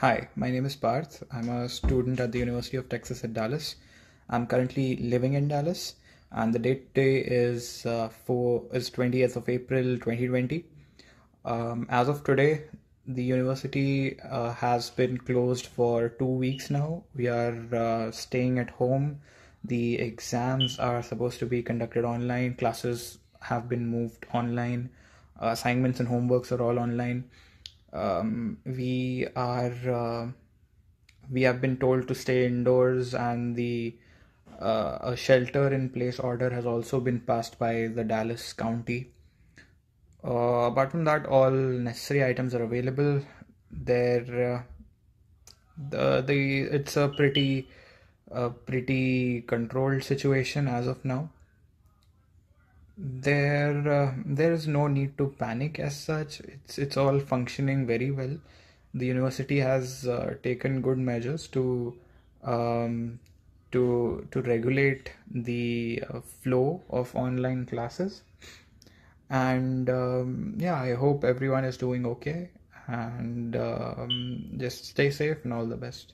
Hi, my name is Parth. I'm a student at the University of Texas at Dallas. I'm currently living in Dallas, and the date today is uh, for is 20th of April 2020. Um, as of today, the university uh, has been closed for two weeks now. We are uh, staying at home. The exams are supposed to be conducted online. Classes have been moved online. assignments and homeworks are all online um, we are uh, we have been told to stay indoors and the uh, a shelter in place order has also been passed by the Dallas County. Uh, apart from that, all necessary items are available. There, uh, the the it's a pretty, uh, pretty controlled situation as of now there uh, there is no need to panic as such. It's it's all functioning very well. The university has uh, taken good measures to um, to to regulate the uh, flow of online classes. And um, yeah i hope everyone is doing okay. And um, just stay safe and all the best